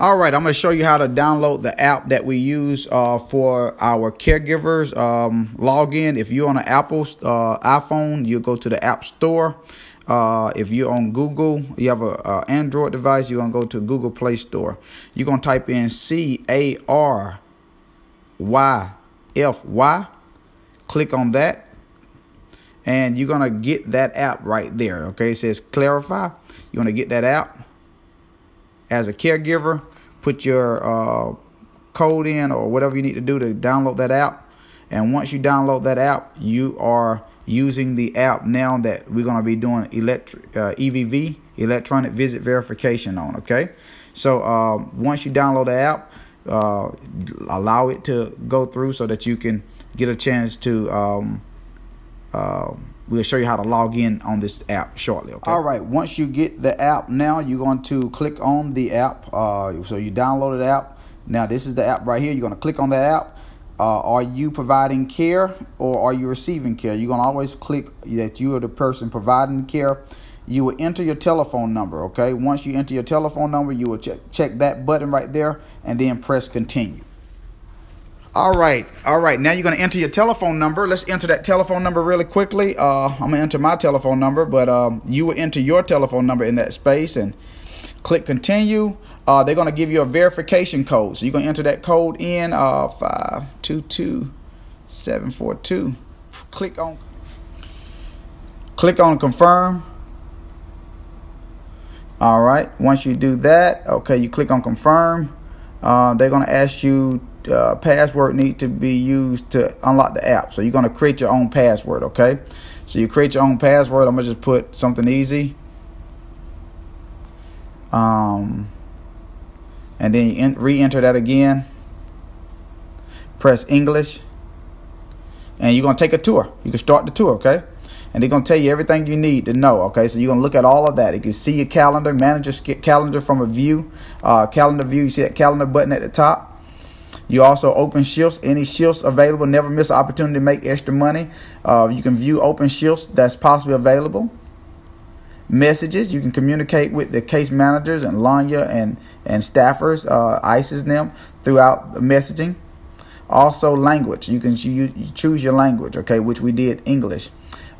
All right, I'm going to show you how to download the app that we use uh, for our caregivers um, login. If you're on an Apple uh, iPhone, you go to the App Store. Uh, if you're on Google, you have an Android device, you're going to go to Google Play Store. You're going to type in C A R Y F Y. Click on that. And you're going to get that app right there. Okay, it says Clarify. Going to get that app as a caregiver, put your uh, code in or whatever you need to do to download that app. And once you download that app, you are using the app now that we're going to be doing electric uh, EVV, electronic visit verification on. Okay, so uh, once you download the app, uh, allow it to go through so that you can get a chance to. Um, uh, we'll show you how to log in on this app shortly. Okay. All right. Once you get the app, now you're going to click on the app. Uh, so you downloaded the app. Now this is the app right here. You're going to click on the app. Uh, are you providing care or are you receiving care? You're going to always click that you are the person providing care. You will enter your telephone number. Okay. Once you enter your telephone number, you will check check that button right there and then press continue. All right, all right. Now you're to enter your telephone number. Let's enter that telephone number really quickly. Uh, I'm to enter my telephone number, but um, you will enter your telephone number in that space and click continue. Uh, they're to give you a verification code. So you're to enter that code in uh, 522742. Click on click on confirm. All right. Once you do that, okay, you click on confirm. Uh, they're to ask you uh, password need to be used to unlock the app. So you're going to create your own password, okay? So you create your own password. I'm going to just put something easy. Um, and then you re-enter that again. Press English. And you're going to take a tour. You can start the tour, okay? And they're going to tell you everything you need to know, okay? So you're going to look at all of that. You can see your calendar, manage your calendar from a view. Uh, calendar view, you see that calendar button at the top? You also open shifts, any shifts available. Never miss an opportunity to make extra money. Uh, you can view open shifts that's possibly available. Messages, you can communicate with the case managers and Lanya and, and staffers, uh, ISIS them throughout the messaging. Also, language, you can you, choose your language, okay, which we did English.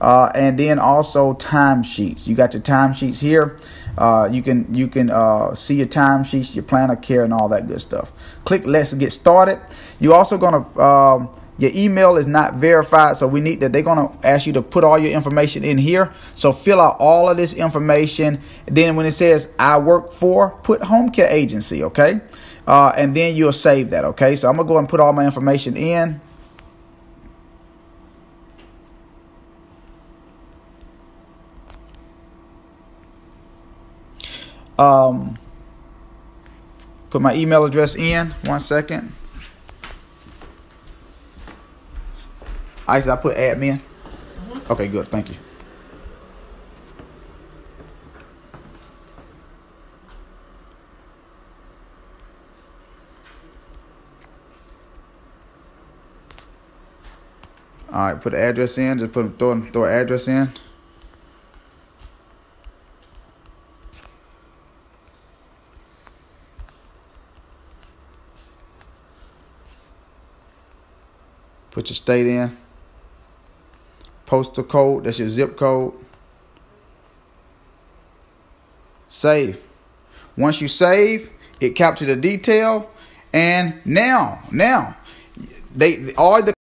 Uh, and then also timesheets. You got your timesheets here. Uh, you can you can uh, see your timesheets, your plan of care, and all that good stuff. Click Let's get started. You're also gonna um, your email is not verified, so we need that they're gonna ask you to put all your information in here. So fill out all of this information. Then when it says I work for, put home care agency, okay? Uh, and then you'll save that, okay? So I'm gonna go and put all my information in. Um, put my email address in. One second. I said I put admin. Mm-hmm. Okay, good. Thank you. All right, put the address in. Just put throw throw address in. Put your state in. Postal code, that's your zip code. Save. Once you save, it captures the detail. And now, now, they all the